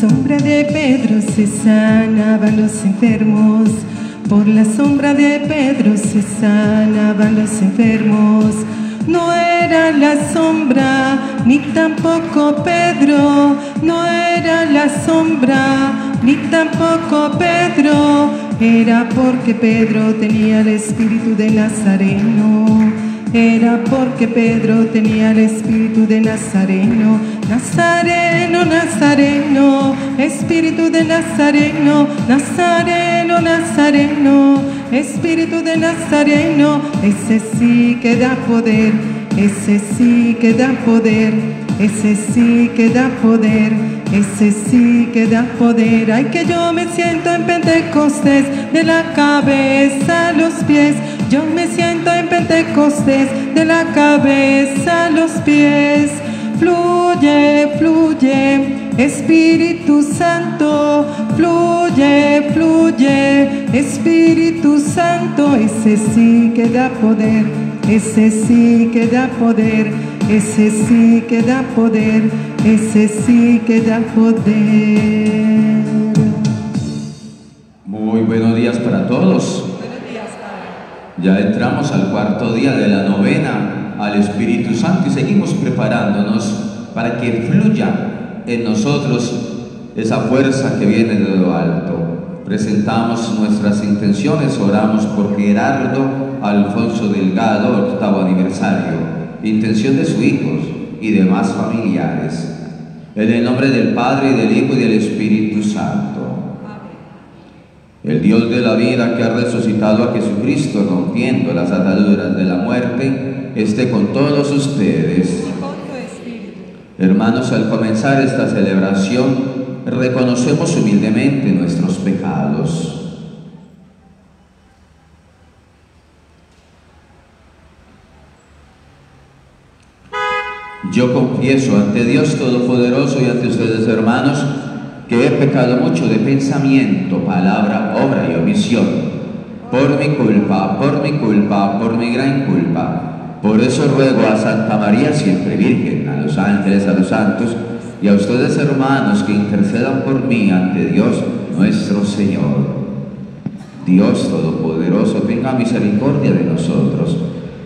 sombra de Pedro se sanaban los enfermos. Por la sombra de Pedro se sanaban los enfermos. No era la sombra, ni tampoco Pedro. No era la sombra, ni tampoco Pedro. Era porque Pedro tenía el espíritu de Nazareno. Era porque Pedro tenía el espíritu de Nazareno. Nazareno, Nazareno, espíritu de Nazareno, Nazareno, Nazareno, espíritu de Nazareno, ese sí que da poder, ese sí que da poder, ese sí que da poder, ese sí que da poder. Ay, que yo me siento en Pentecostés, de la cabeza a los pies, yo me siento en Pentecostés, de la cabeza a los pies. Espíritu Santo, fluye, fluye, Espíritu Santo, ese sí que da poder, ese sí que da poder, ese sí que da poder, ese sí que da poder. Muy buenos días para todos. Ya entramos al cuarto día de la novena al Espíritu Santo y seguimos preparándonos para que fluya en nosotros esa fuerza que viene de lo alto. Presentamos nuestras intenciones, oramos por Gerardo Alfonso Delgado, octavo aniversario, intención de sus hijos y demás familiares. En el nombre del Padre, y del Hijo y del Espíritu Santo. El Dios de la vida que ha resucitado a Jesucristo rompiendo las ataduras de la muerte, esté con todos ustedes. Hermanos, al comenzar esta celebración, reconocemos humildemente nuestros pecados. Yo confieso ante Dios Todopoderoso y ante ustedes, hermanos, que he pecado mucho de pensamiento, palabra, obra y omisión, por mi culpa, por mi culpa, por mi gran culpa. Por eso ruego a Santa María, siempre Virgen, a los ángeles, a los santos y a ustedes hermanos que intercedan por mí ante Dios nuestro Señor. Dios Todopoderoso, tenga misericordia de nosotros,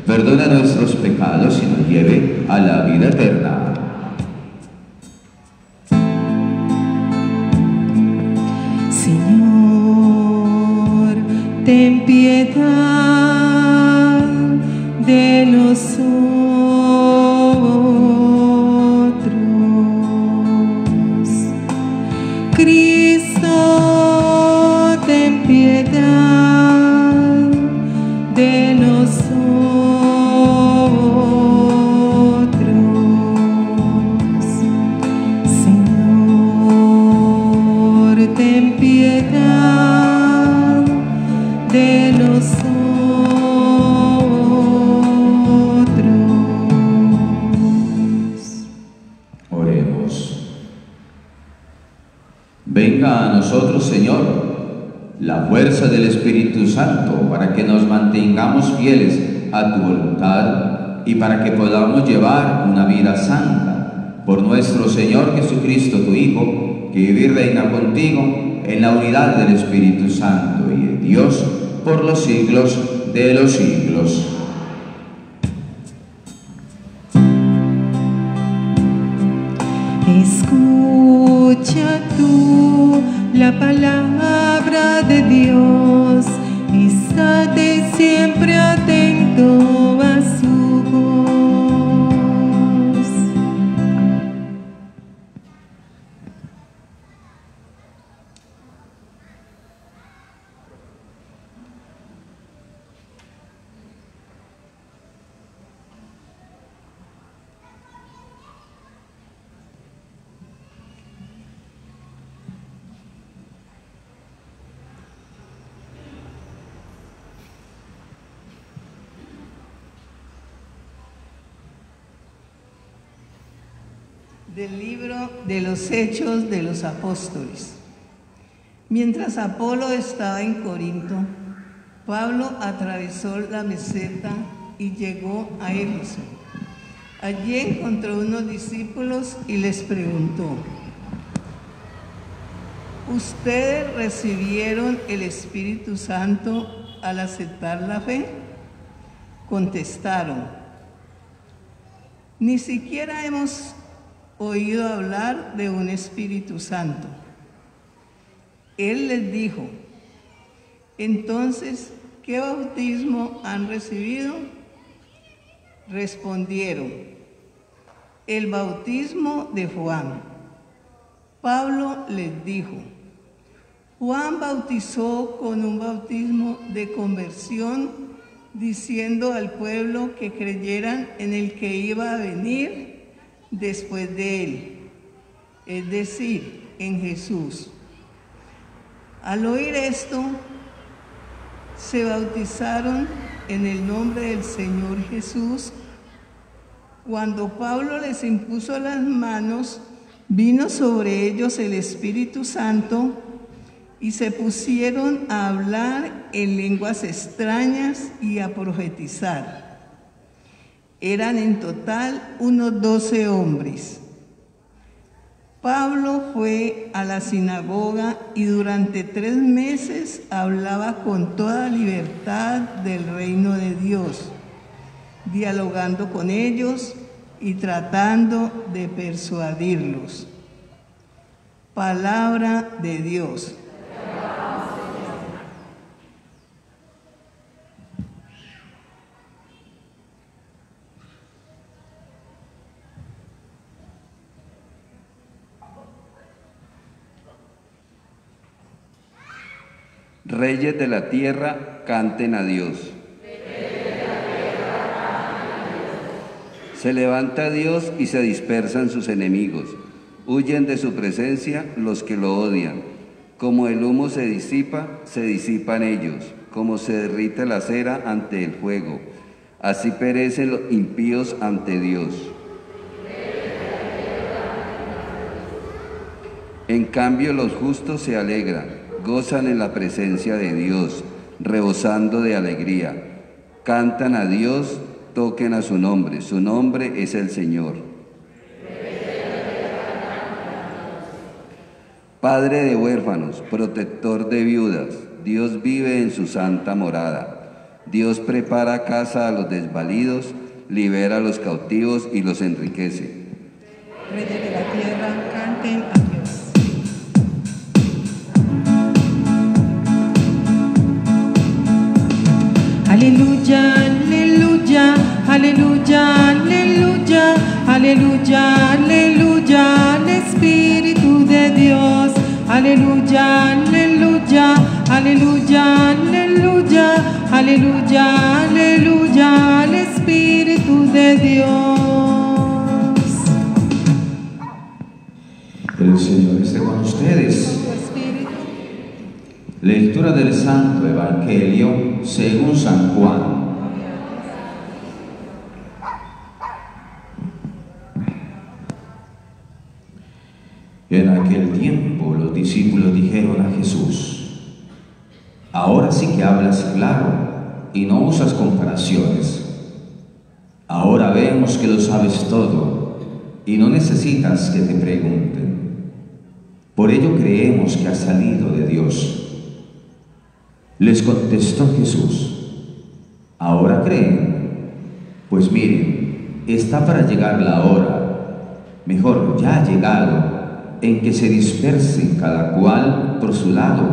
perdone nuestros pecados y nos lleve a la vida eterna. Y reina contigo en la unidad del Espíritu Santo y de Dios por los siglos de los siglos. Escucha tú la palabra de Dios, estate siempre de los Hechos de los Apóstoles. Mientras Apolo estaba en Corinto, Pablo atravesó la meseta y llegó a Éfeso. Allí encontró unos discípulos y les preguntó, ¿Ustedes recibieron el Espíritu Santo al aceptar la fe? Contestaron, ni siquiera hemos oído hablar de un Espíritu Santo. Él les dijo, entonces, ¿qué bautismo han recibido? Respondieron, el bautismo de Juan. Pablo les dijo, Juan bautizó con un bautismo de conversión, diciendo al pueblo que creyeran en el que iba a venir después de él, es decir, en Jesús. Al oír esto, se bautizaron en el nombre del Señor Jesús. Cuando Pablo les impuso las manos, vino sobre ellos el Espíritu Santo y se pusieron a hablar en lenguas extrañas y a profetizar. Eran en total unos doce hombres. Pablo fue a la sinagoga y durante tres meses hablaba con toda libertad del reino de Dios, dialogando con ellos y tratando de persuadirlos. Palabra de Dios. Reyes de la tierra, canten a Dios. Se levanta Dios y se dispersan sus enemigos. Huyen de su presencia los que lo odian. Como el humo se disipa, se disipan ellos. Como se derrite la cera ante el fuego. Así perecen los impíos ante Dios. En cambio los justos se alegran gozan en la presencia de Dios, rebosando de alegría. Cantan a Dios, toquen a su nombre, su nombre es el Señor. Padre de huérfanos, protector de viudas, Dios vive en su santa morada. Dios prepara casa a los desvalidos, libera a los cautivos y los enriquece. De la tierra, canten a Aleluya, aleluya, aleluya, aleluya, aleluya, aleluya, al Espíritu de Dios. Aleluya, aleluya, aleluya, aleluya, aleluya, aleluya, al Espíritu de Dios. El Señor esté con ustedes. Lectura del Santo Evangelio según San Juan. En aquel tiempo los discípulos dijeron a Jesús, ahora sí que hablas claro y no usas comparaciones. Ahora vemos que lo sabes todo y no necesitas que te pregunten. Por ello creemos que has salido de Dios. Les contestó Jesús, ¿ahora creen? Pues miren, está para llegar la hora, mejor ya ha llegado, en que se dispersen cada cual por su lado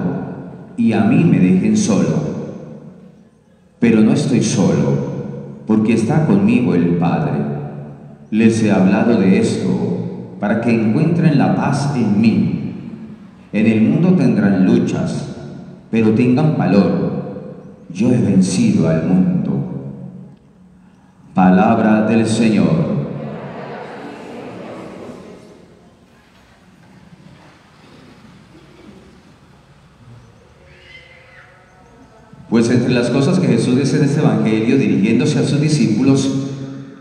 y a mí me dejen solo. Pero no estoy solo, porque está conmigo el Padre. Les he hablado de esto para que encuentren la paz en mí. En el mundo tendrán luchas pero tengan valor, yo he vencido al mundo. Palabra del Señor. Pues entre las cosas que Jesús dice en este Evangelio dirigiéndose a sus discípulos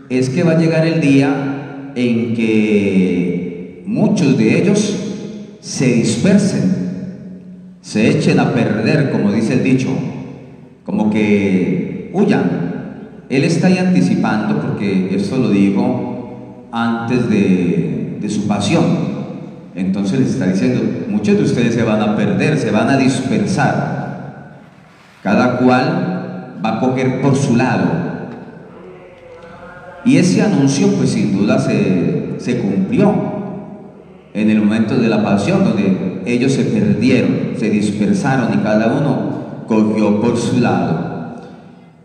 es que va a llegar el día en que muchos de ellos se dispersen se echen a perder, como dice el dicho, como que huyan. Él está ahí anticipando, porque esto lo digo antes de, su pasión. Entonces les está diciendo, muchos de ustedes se van a perder, se van a dispersar. Cada cual va a coger por su lado. Y ese anuncio, pues sin duda se, se cumplió en el momento de la pasión, donde ellos se perdieron, se dispersaron y cada uno cogió por su lado.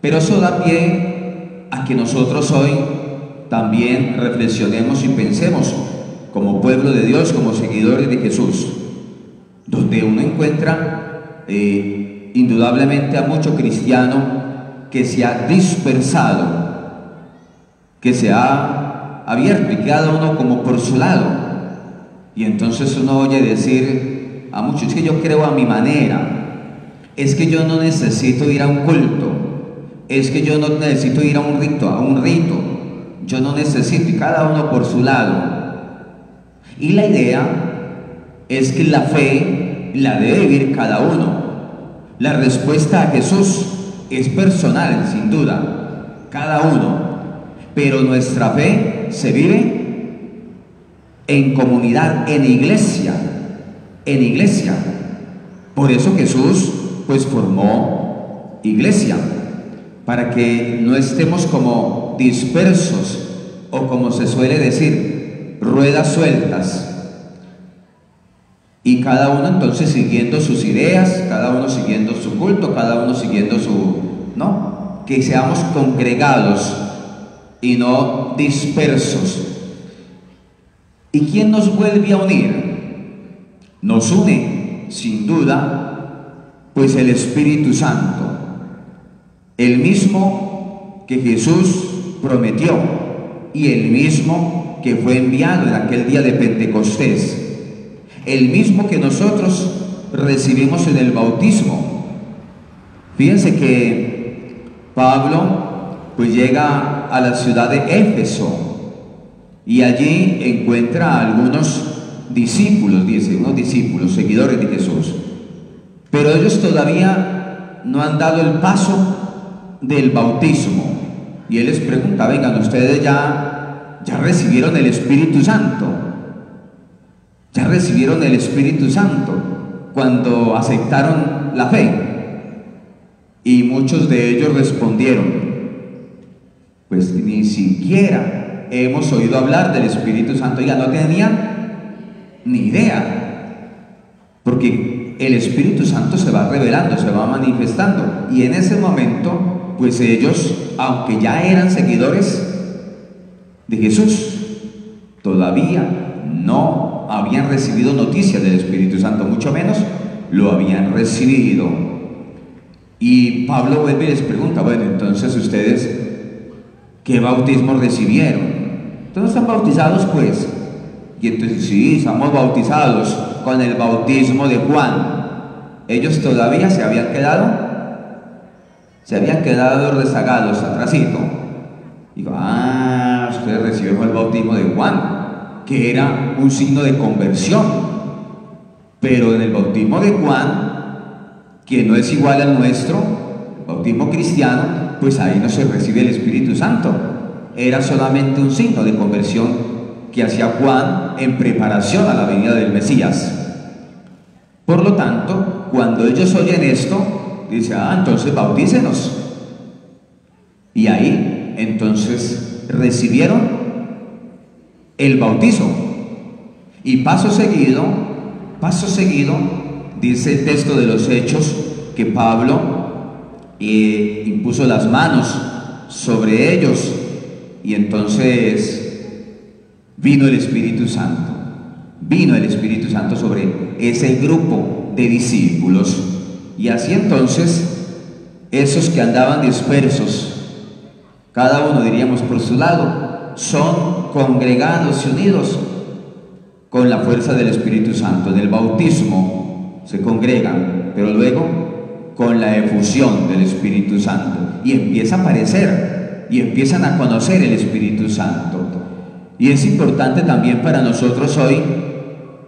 Pero eso da pie a que nosotros hoy también reflexionemos y pensemos como pueblo de Dios, como seguidores de Jesús, donde uno encuentra eh, indudablemente a mucho cristiano que se ha dispersado, que se ha abierto y cada uno como por su lado. Y entonces uno oye decir a muchos, que yo creo a mi manera, es que yo no necesito ir a un culto, es que yo no necesito ir a un rito, a un rito, yo no necesito, y cada uno por su lado. Y la idea es que la fe la debe vivir cada uno. La respuesta a Jesús es personal, sin duda, cada uno. Pero nuestra fe se vive en comunidad, en iglesia, en iglesia. Por eso Jesús pues formó iglesia, para que no estemos como dispersos o como se suele decir, ruedas sueltas. Y cada uno entonces siguiendo sus ideas, cada uno siguiendo su culto, cada uno siguiendo su... ¿No? Que seamos congregados y no dispersos. ¿Y quién nos vuelve a unir? Nos une, sin duda, pues el Espíritu Santo, el mismo que Jesús prometió y el mismo que fue enviado en aquel día de Pentecostés, el mismo que nosotros recibimos en el bautismo. Fíjense que Pablo pues llega a la ciudad de Éfeso y allí encuentra a algunos discípulos, dice, unos discípulos, seguidores de Jesús. Pero ellos todavía no han dado el paso del bautismo. Y él les pregunta, vengan, ustedes ya, ya recibieron el Espíritu Santo. Ya recibieron el Espíritu Santo cuando aceptaron la fe. Y muchos de ellos respondieron, pues ni siquiera hemos oído hablar del Espíritu Santo. Ya no tenían ni idea. Porque el Espíritu Santo se va revelando, se va manifestando. Y en ese momento, pues ellos, aunque ya eran seguidores de Jesús, todavía no habían recibido noticias del Espíritu Santo, mucho menos lo habían recibido. Y Pablo vuelve y les pregunta, bueno, entonces ustedes ¿Qué bautismo recibieron? Entonces están bautizados pues. Y entonces sí, estamos bautizados con el bautismo de Juan. Ellos todavía se habían quedado, se habían quedado rezagados atrásito. Digo, ah, ustedes recibieron el bautismo de Juan, que era un signo de conversión. Pero en el bautismo de Juan, que no es igual al nuestro, bautismo cristiano, pues ahí no se recibe el Espíritu Santo. Era solamente un signo de conversión que hacía Juan en preparación a la venida del Mesías. Por lo tanto, cuando ellos oyen esto, dice, ah, entonces bautícenos. Y ahí, entonces, recibieron el bautizo. Y paso seguido, paso seguido, dice el texto de los Hechos que Pablo y impuso las manos sobre ellos y entonces vino el Espíritu Santo. Vino el Espíritu Santo sobre ese grupo de discípulos. Y así entonces, esos que andaban dispersos, cada uno diríamos por su lado, son congregados y unidos con la fuerza del Espíritu Santo. En el bautismo se congregan, pero luego con la efusión del Espíritu Santo y empieza a aparecer y empiezan a conocer el Espíritu Santo. Y es importante también para nosotros hoy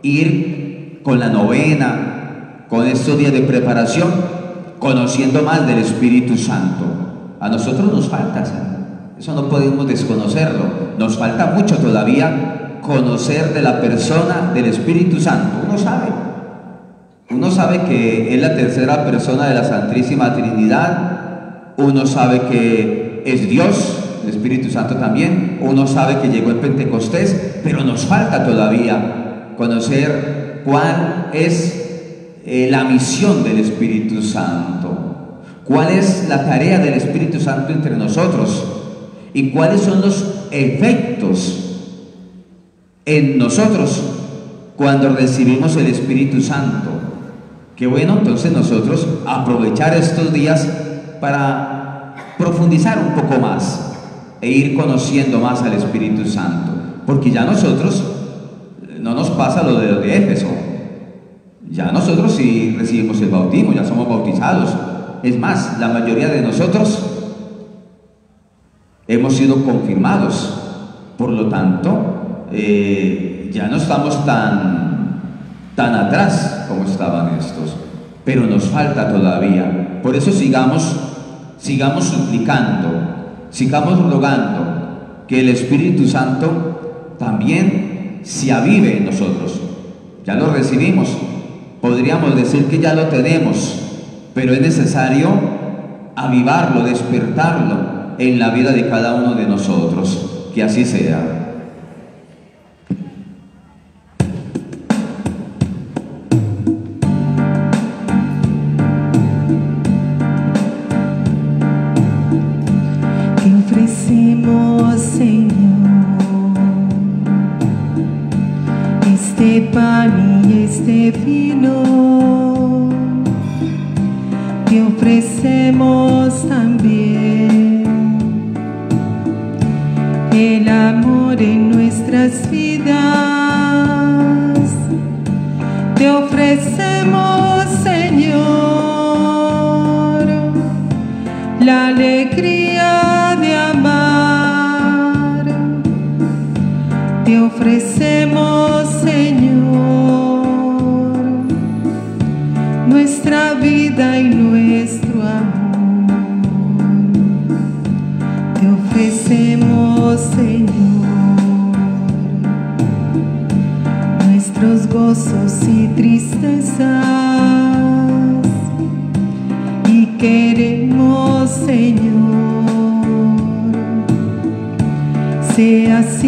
ir con la novena, con estos días de preparación, conociendo más del Espíritu Santo. A nosotros nos falta, eso no podemos desconocerlo, nos falta mucho todavía conocer de la persona del Espíritu Santo? Uno sabe. Uno sabe que es la tercera persona de la Santísima Trinidad. Uno sabe que es Dios, el Espíritu Santo también. Uno sabe que llegó el Pentecostés, pero nos falta todavía conocer cuál es eh, la misión del Espíritu Santo, cuál es la tarea del Espíritu Santo entre nosotros y cuáles son los efectos en nosotros cuando recibimos el Espíritu Santo. Qué bueno entonces nosotros aprovechar estos días para profundizar un poco más e ir conociendo más al Espíritu Santo, porque ya nosotros no nos pasa lo de, de Éfeso, ya nosotros sí recibimos el bautismo, ya somos bautizados. Es más, la mayoría de nosotros hemos sido confirmados. Por lo tanto, eh, ya no estamos tan, tan atrás como estaban estos. Pero nos falta todavía. Por eso sigamos, sigamos suplicando, sigamos rogando que el Espíritu Santo también se avive en nosotros. Ya lo recibimos, podríamos decir que ya lo tenemos, pero es necesario avivarlo, despertarlo en la vida de cada uno de nosotros. Que así sea. y este vino te ofrecemos también el amor en nuestras vidas.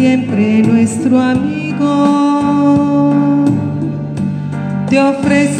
siempre nuestro amigo. Te ofrece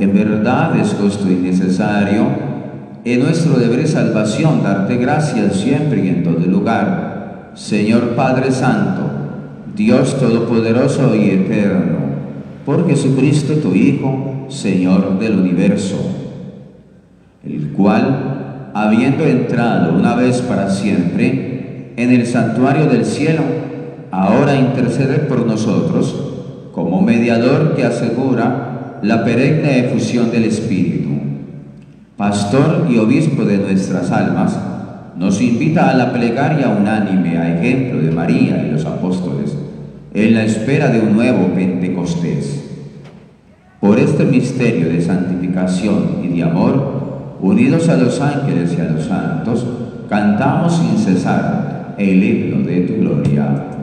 En verdad es justo y necesario, en nuestro deber y salvación, darte gracias siempre y en todo lugar. Señor Padre Santo, Dios Todopoderoso y Eterno, por Jesucristo tu Hijo, Señor del universo, el cual habiendo entrado una vez para siempre en el santuario del cielo, ahora intercede por nosotros como mediador que asegura la perenne efusión del Espíritu. Pastor y obispo de nuestras almas, nos invita a la plegaria unánime a ejemplo de María y los apóstoles en la espera de un nuevo Pentecostés. Por este misterio de santificación y de amor, unidos a los ángeles y a los santos, cantamos sin cesar el himno de tu gloria.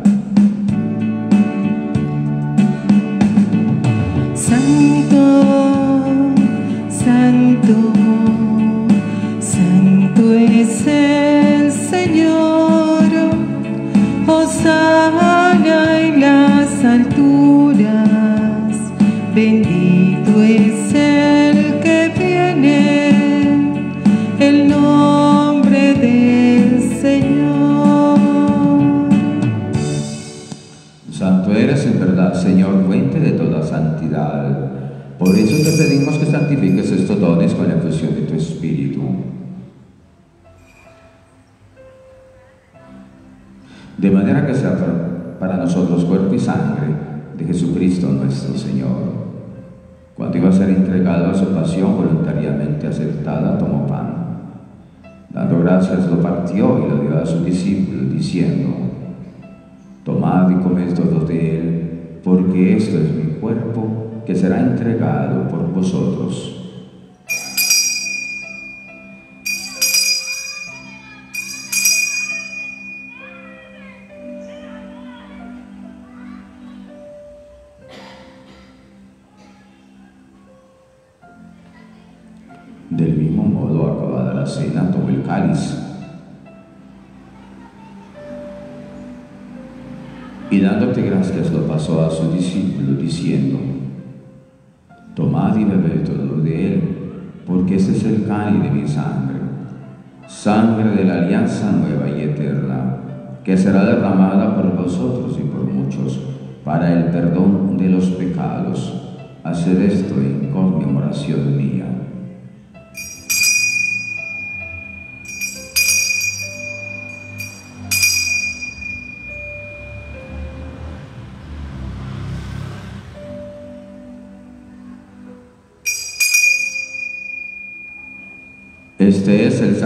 Santo, santo, santo sea para- para nosotros cuerpo y sangre de Jesucristo nuestro Señor. Cuando iba a ser entregado a su pasión voluntariamente aceptada, tomó pan. Dando gracias, lo partió y lo dio a sus discípulos, diciendo, Tomad y comed todos de él, porque esto es mi cuerpo que será entregado por vosotros. Nueva y eterna, que será derramada por vosotros y por muchos para el perdón de los pecados. Haced esto en conmemoración mía.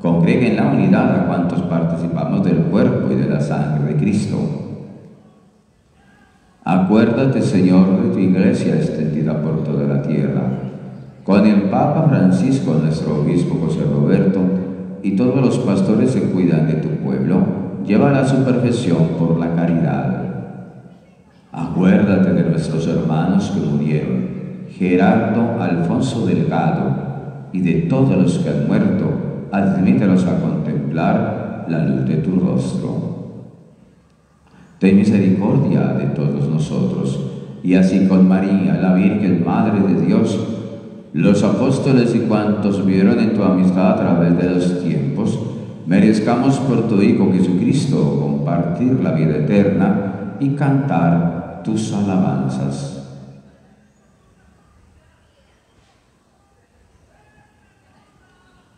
congregue en la unidad a cuantos participamos del cuerpo y de la sangre de Cristo. Acuérdate, Señor, de tu iglesia extendida por toda la tierra, con el Papa Francisco, nuestro obispo José Roberto, y todos los pastores que cuidan de tu pueblo, llévala a su perfección por la caridad. Acuérdate de nuestros hermanos que murieron, Gerardo Alfonso Delgado, y de todos los que han muerto, admítelos a contemplar la luz de tu rostro. Ten misericordia de todos nosotros, y así con María, la Virgen Madre de Dios, los apóstoles y cuantos vieron en tu amistad a través de los tiempos, merezcamos por tu Hijo Jesucristo compartir la vida eterna y cantar tus alabanzas.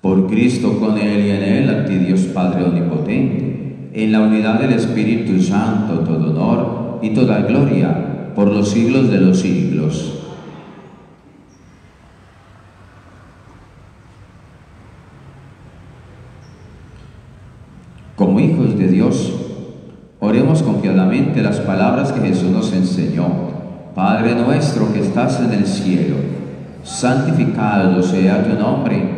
Por Cristo, con Él y en Él, a ti Dios Padre Omnipotente, en la unidad del Espíritu Santo, todo honor y toda gloria, por los siglos de los siglos. Como hijos de Dios, oremos confiadamente las palabras que Jesús nos enseñó. Padre nuestro que estás en el cielo, santificado sea tu nombre,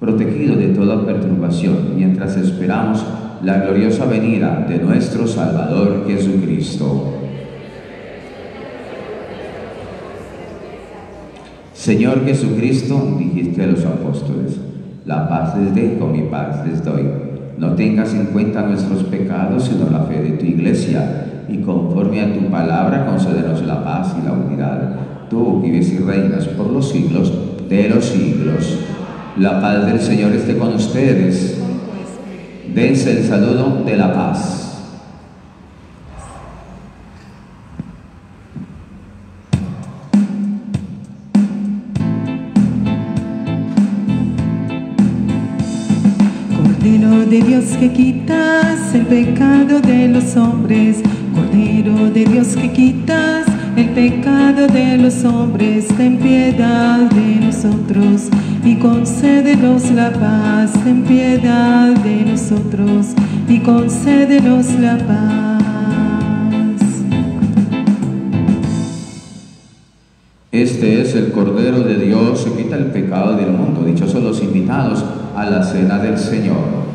protegidos de toda perturbación, mientras esperamos la gloriosa venida de nuestro Salvador Jesucristo. Señor Jesucristo, dijiste a los apóstoles, la paz les dejo, mi paz les doy. No tengas en cuenta nuestros pecados, sino la fe de tu iglesia y conforme a tu palabra concédenos la paz y la unidad. Tú vives y reinas por los siglos de los siglos. La paz del Señor esté con ustedes. dense el saludo de la paz. Cordero de Dios que quitas el pecado de los hombres, Cordero de Dios que quitas el pecado de los hombres, ten piedad de nosotros y concédenos la paz, ten piedad de nosotros y concédenos la paz. Este es el Cordero de Dios que quita el pecado del mundo. Dichosos los invitados a la cena del Señor.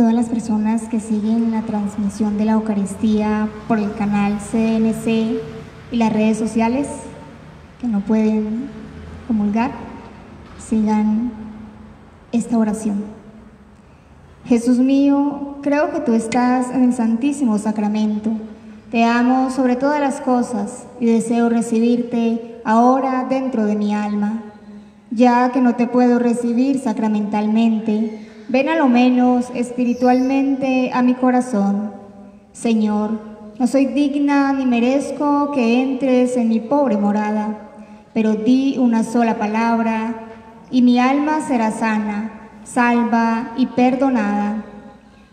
Todas las personas que siguen la transmisión de la Eucaristía por el canal CNC y las redes sociales, que no pueden comulgar, sigan esta oración. Jesús mío, creo que tú estás en el Santísimo Sacramento. Te amo sobre todas las cosas y deseo recibirte ahora dentro de mi alma. Ya que no te puedo recibir sacramentalmente, ven a lo menos espiritualmente a mi corazón. Señor, no soy digna ni merezco que entres en mi pobre morada, pero di una sola palabra y mi alma será sana, salva y perdonada.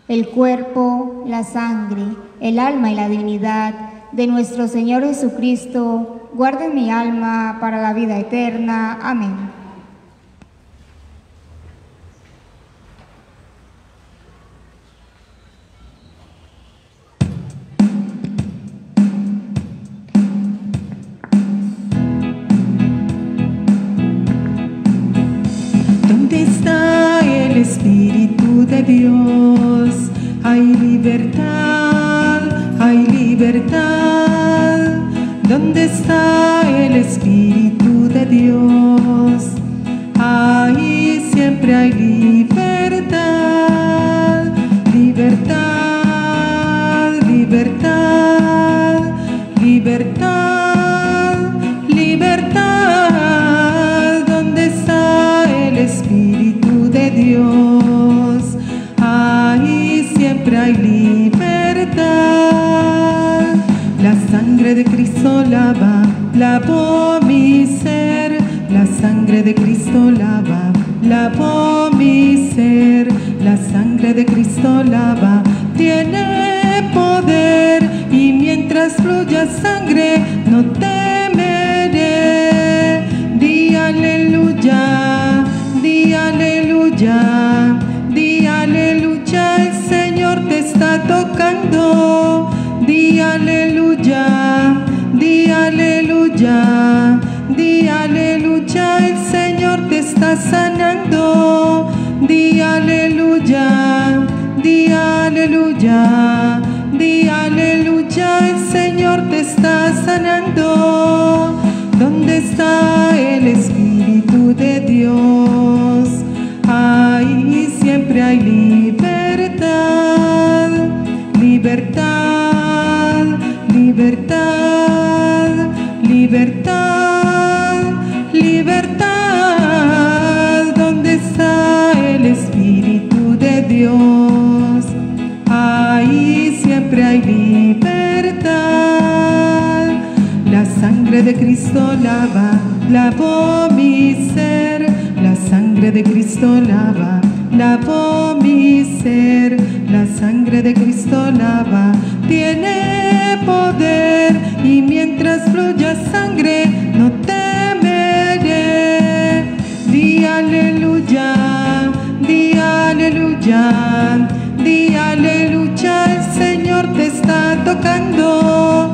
El cuerpo, la sangre, el alma y la dignidad de nuestro Señor Jesucristo guarden mi alma para la vida eterna. Amén. Dios? Hay libertad, hay libertad. ¿Dónde está el Espíritu de Dios? Ahí siempre hay libertad, de Cristo lava, lavó mi ser. La sangre de Cristo lava, lavó mi ser. La sangre de Cristo lava, tiene poder. Y mientras fluya sangre, no temeré. Di aleluya, di aleluya, di aleluya. El Señor te está tocando. Aleluya, lavó mi ser. La sangre de Cristo lava, lavó mi ser. La sangre de Cristo lava, tiene poder. Y mientras fluya sangre, no temeré. Di aleluya, di aleluya, di aleluya. El Señor te está tocando.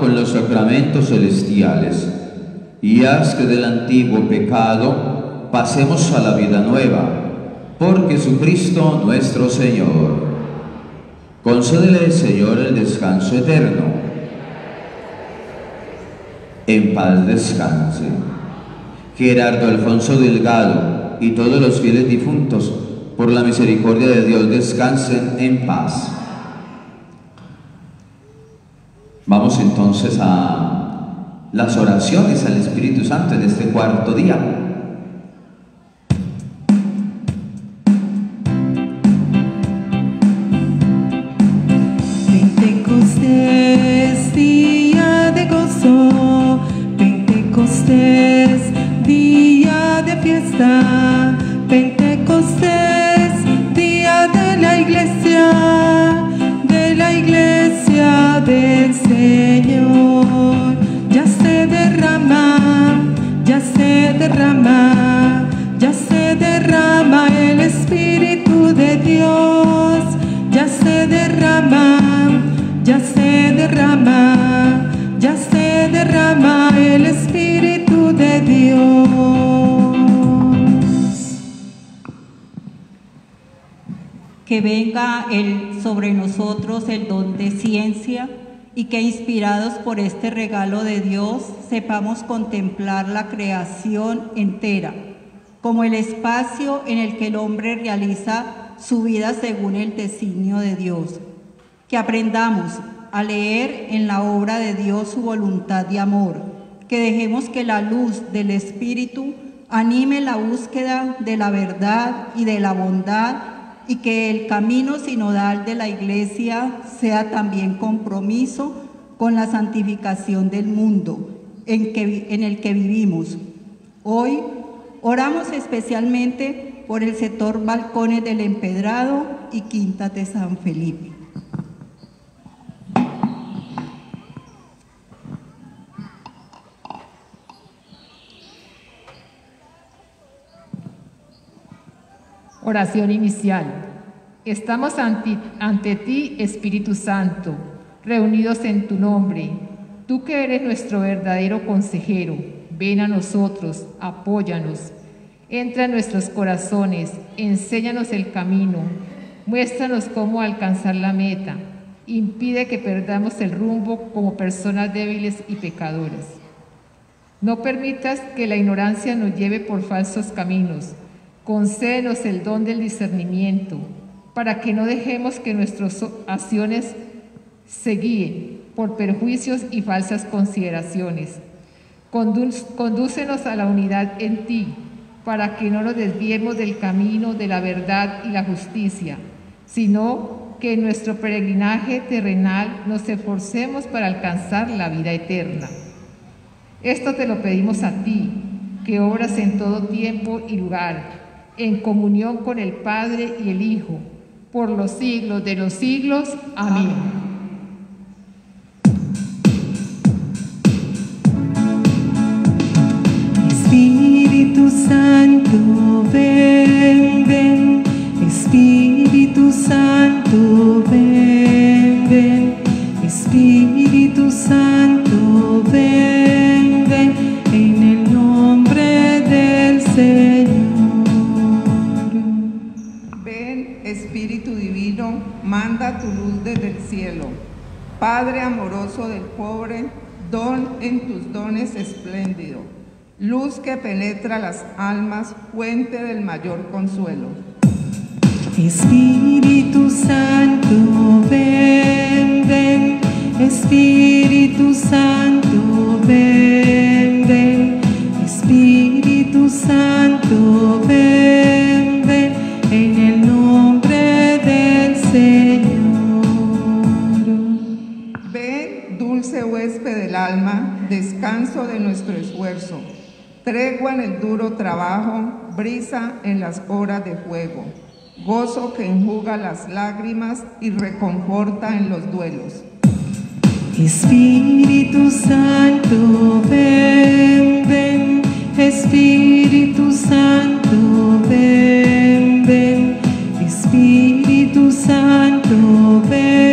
Con los sacramentos celestiales, y haz que del antiguo pecado pasemos a la vida nueva, por Jesucristo nuestro Señor. Concédele, Señor, el descanso eterno. En paz descanse. Gerardo Alfonso Delgado y todos los fieles difuntos, por la misericordia de Dios, descansen en paz. Vamos entonces a las oraciones al Espíritu Santo en este cuarto día. Pentecostés, día de gozo, Pentecostés, día de fiesta, derrama el Espíritu de Dios. que venga el, sobre nosotros el don de ciencia y que inspirados por este regalo de Dios sepamos contemplar la creación entera como el espacio en el que el hombre realiza su vida según el designio de Dios. Que aprendamos a leer en la obra de Dios su voluntad de amor, que dejemos que la luz del Espíritu anime la búsqueda de la verdad y de la bondad y que el camino sinodal de la Iglesia sea también compromiso con la santificación del mundo en, que, en el que vivimos. Hoy oramos especialmente por el sector Balcones del Empedrado y Quinta de San Felipe. Oración inicial. Estamos ante, ti, Espíritu Santo, reunidos en tu nombre. Tú que eres nuestro verdadero consejero, ven a nosotros, apóyanos. Entra en nuestros corazones, enséñanos el camino, muéstranos cómo alcanzar la meta. Impide que perdamos el rumbo como personas débiles y pecadoras. No permitas que la ignorancia nos lleve por falsos caminos Concédenos el don del discernimiento para que no dejemos que nuestras acciones se guíen por perjuicios y falsas consideraciones. Condúcenos a la unidad en ti para que no nos desviemos del camino de la verdad y la justicia, sino que en nuestro peregrinaje terrenal nos esforcemos para alcanzar la vida eterna. Esto te lo pedimos a ti, que obras en todo tiempo y lugar en comunión con el Padre y el Hijo, por los siglos de los siglos. Amén. Espíritu Santo, ven, ven, Espíritu Santo, ven, ven, Espíritu Santo, tu luz desde el cielo. Padre amoroso del pobre, don en tus dones espléndido. Luz que penetra las almas, fuente del mayor consuelo. Espíritu Santo, ven, Espíritu Santo, tregua en el duro trabajo, brisa en las horas de fuego, gozo que enjuga las lágrimas y reconforta en los duelos. Espíritu Santo, ven, ven, Espíritu Santo, ven, ven. Espíritu Santo, ven,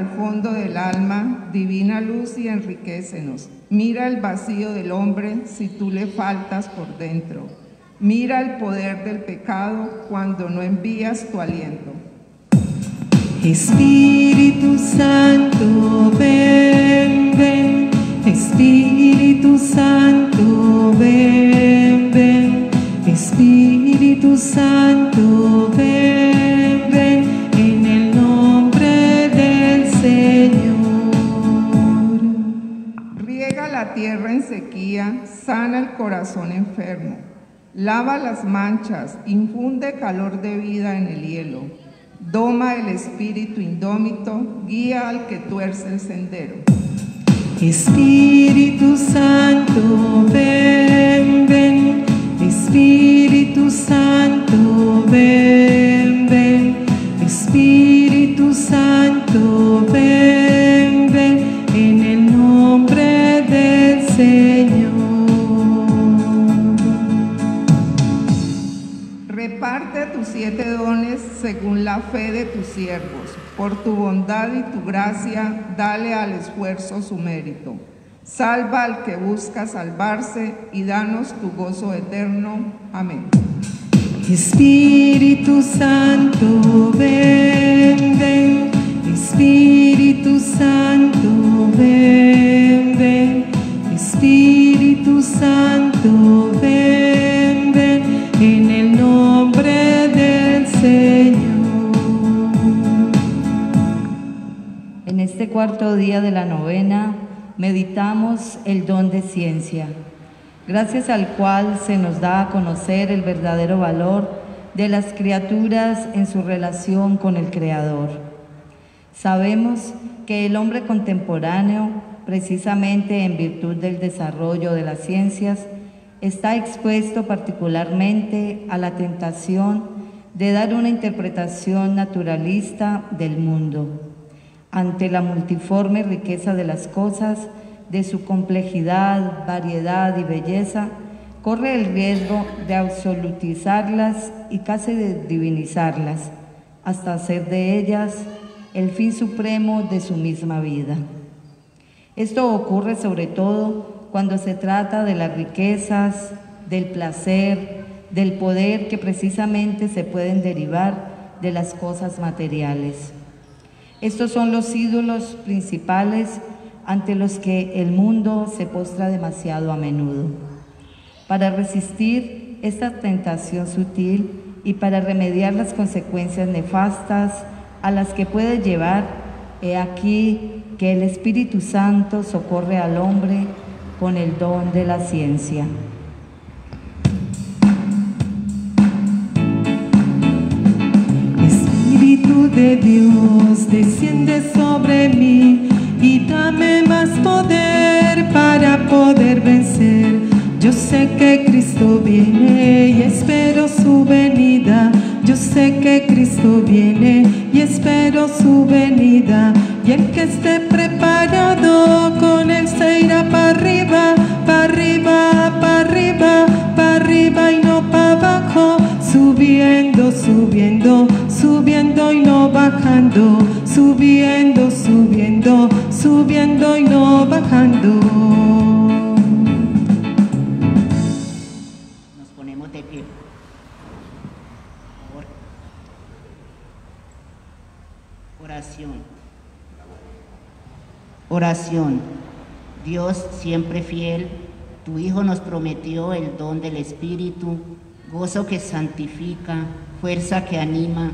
El fondo del alma, divina luz y enriquecenos. Mira el vacío del hombre si tú le faltas por dentro. Mira el poder del pecado cuando no envías tu aliento. Espíritu Santo, ven, ven. Espíritu Santo, ven, ven. Espíritu Santo, ven. Tierra en sequía, sana el corazón enfermo. Lava las manchas, infunde calor de vida en el hielo. Doma el espíritu indómito, guía al que tuerce el sendero. Espíritu Santo, ven, ven. Espíritu Santo, ven. Espíritu Santo, ven, siete dones según la fe de tus siervos. Por tu bondad y tu gracia, dale al esfuerzo su mérito. Salva al que busca salvarse y danos tu gozo eterno. Amén. Espíritu Santo, ven. Espíritu Santo, ven, ven. Espíritu Santo, ven. Señor. En este cuarto día de la novena meditamos el don de ciencia, gracias al cual se nos da a conocer el verdadero valor de las criaturas en su relación con el Creador. Sabemos que el hombre contemporáneo, precisamente en virtud del desarrollo de las ciencias, está expuesto particularmente a la tentación de dar una interpretación naturalista del mundo ante la multiforme riqueza de las cosas, de su complejidad, variedad y belleza, corre el riesgo de absolutizarlas y casi de divinizarlas, hasta hacer de ellas el fin supremo de su misma vida. Esto ocurre sobre todo cuando se trata de las riquezas, del placer, del poder que precisamente se pueden derivar de las cosas materiales. Estos son los ídolos principales ante los que el mundo se postra demasiado a menudo. Para resistir esta tentación sutil y para remediar las consecuencias nefastas a las que puede llevar, he aquí que el Espíritu Santo socorre al hombre con el don de la ciencia. Espíritu de Dios, desciende sobre mí y dame más poder para poder vencer. Yo sé que Cristo viene y espero su venida. Yo sé que Cristo viene y espero su venida. Y el que esté preparado con él se irá para arriba, para arriba, para arriba, para arriba y no para abajo. Subiendo, subiendo, subiendo y no bajando. Subiendo, subiendo, subiendo y no bajando. Nos ponemos de pie. Oración. Oración. Dios siempre fiel, tu Hijo nos prometió el don del Espíritu, gozo que santifica, fuerza que anima,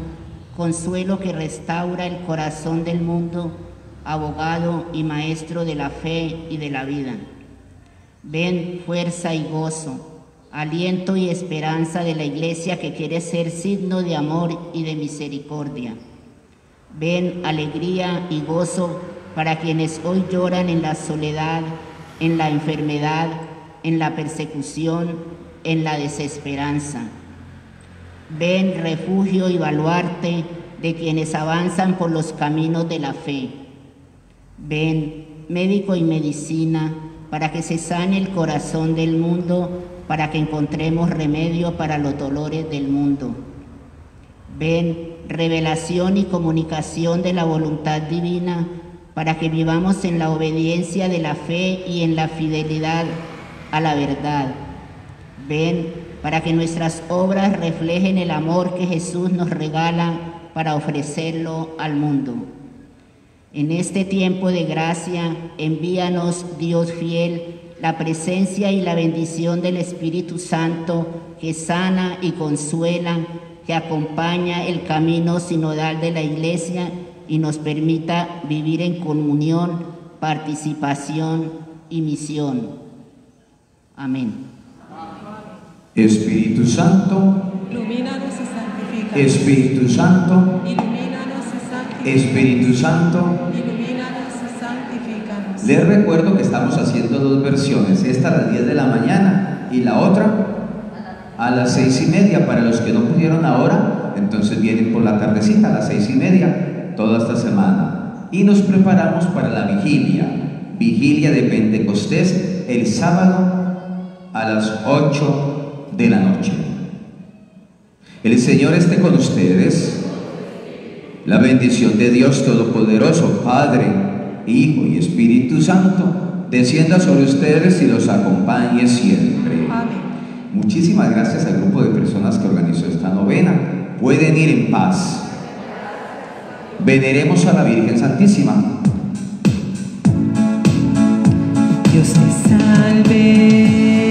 consuelo que restaura el corazón del mundo, abogado y maestro de la fe y de la vida. Ven fuerza y gozo, aliento y esperanza de la iglesia que quiere ser signo de amor y de misericordia. Ven alegría y gozo para quienes hoy lloran en la soledad, en la enfermedad, en la persecución, en la desesperanza. Ven refugio y baluarte de quienes avanzan por los caminos de la fe. Ven, médico y medicina, para que se sane el corazón del mundo, para que encontremos remedio para los dolores del mundo. Ven, revelación y comunicación de la voluntad divina, para que vivamos en la obediencia de la fe y en la fidelidad a la verdad. Ven, para que nuestras obras reflejen el amor que Jesús nos regala para ofrecerlo al mundo. En este tiempo de gracia, envíanos, Dios fiel, la presencia y la bendición del Espíritu Santo que sana y consuela, que acompaña el camino sinodal de la Iglesia y nos permita vivir en comunión, participación y misión. Amén. Espíritu Santo, ilumínanos y santifica. Espíritu Santo, Ilumínanos y santifica. Espíritu Santo. Ilumínanos y santifícanos. Les recuerdo que estamos haciendo dos versiones, esta a las 10 de la mañana y la otra a las seis y media. Para los que no pudieron ahora, entonces vienen por la tardecita a las seis y media toda esta semana. Y nos preparamos para la vigilia, vigilia de Pentecostés, el sábado a las 8 de la noche. El Señor esté con ustedes. La bendición de Dios Todopoderoso, Padre, Hijo y Espíritu Santo, descienda sobre ustedes y los acompañe siempre. Amén. Muchísimas gracias al grupo de personas que organizó esta novena. Pueden ir en paz. Veneremos a la Virgen Santísima. Dios te salve